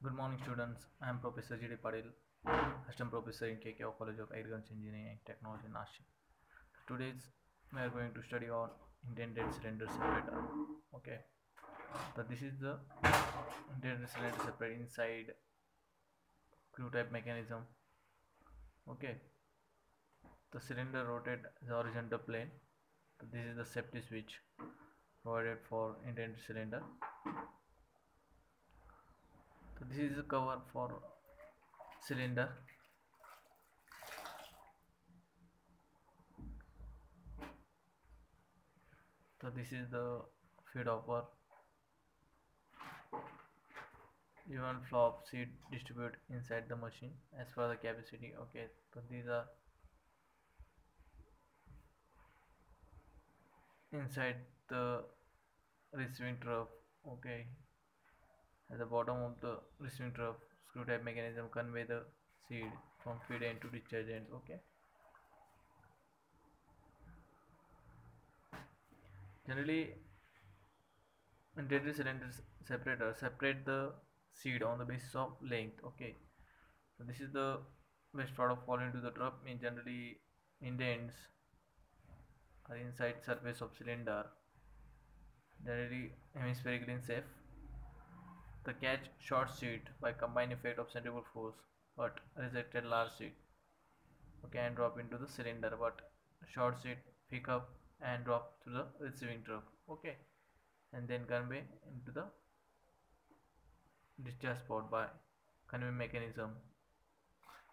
Good morning, students. I am Professor G.D. Padil, Assistant Professor in KKO College of Agriculture Engineering and Technology, Nashik. Today we are going to study on indented cylinder separator. Okay, so this is the indented cylinder separator inside screw type mechanism. Okay, the cylinder rotate the horizontal plane. This is the safety switch provided for indented cylinder. This is the cover for cylinder. So this is the feed hopper. Even flop seed distribute inside the machine as per the capacity. Okay, so these are inside the receiving trough. Okay, at the bottom of the receiving trough screw type mechanism convey the seed from feed end to discharge end okay? Generally indented cylinder separator uh, separate the seed on the basis of length okay? So this is the waste product fall into the trough mean generally indents are inside surface of cylinder. Generally hemispherically safe the catch short seed by combined effect of centrifugal force but rejected large seed okay and drop into the cylinder but short seed pick up and drop to the receiving trough. Okay and then convey into the discharge spout by conveying mechanism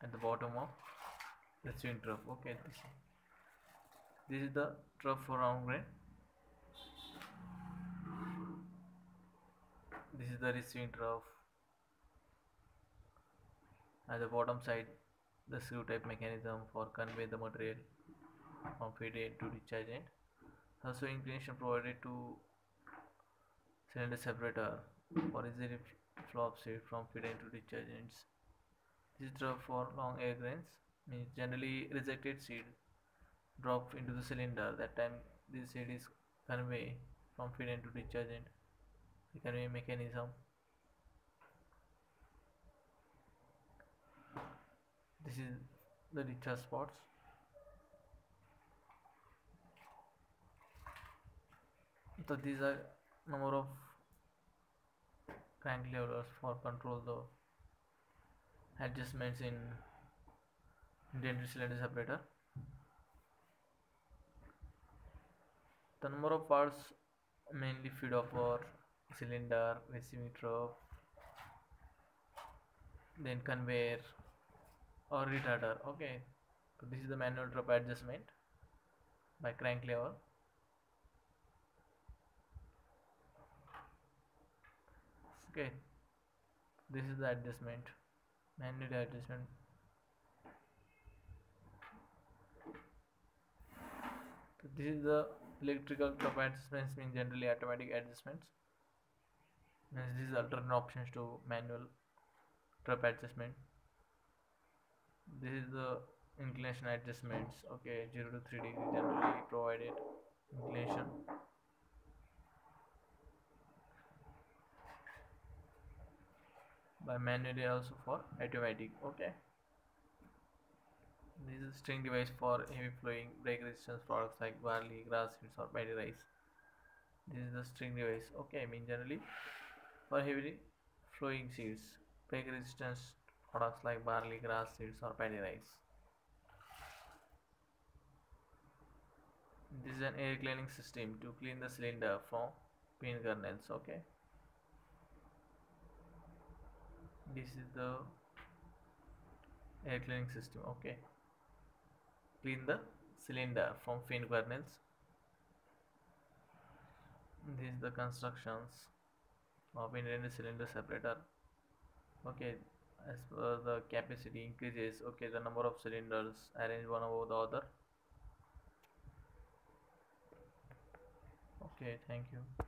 at the bottom of the receiving trough. Okay this, this is the trough for round grain this is the receiving trough at the bottom side the screw type mechanism for convey the material from feed end to discharge end also inclination provided to cylinder separator for easily of seed from feed end to discharge ends. This trough for long air grains. Means generally rejected seed drop into the cylinder. That time this seed is convey from feed end to discharge end convey mechanism this is the discharge spouts. So these are number of crank levers for control the adjustments in indented cylinder separator. The number of parts mainly feed hopper cylinder trough then conveyor or retarder. Okay. So this is the manual trough adjustment by crank lever okay. This is the adjustment manual adjustment. So this is the electrical trough adjustments mean generally automatic adjustments means these alternate options to manual trough adjustment. This is the inclination adjustments okay 0 to 3 degree generally provided inclination. By manually also for automatic okay. This is string device for heavy flowing break resistance products like barley grass seeds or paddy rice. This is the string device okay I mean generally for heavy flowing seeds break resistance products like barley grass seeds or paddy rice. This is an air cleaning system to clean the cylinder from pin kernels okay? This is the air cleaning system okay? Clean the cylinder from fin kernels this is the constructions of intended cylinder separator okay as per the capacity increases okay the number of cylinders arrange one above the other okay thank you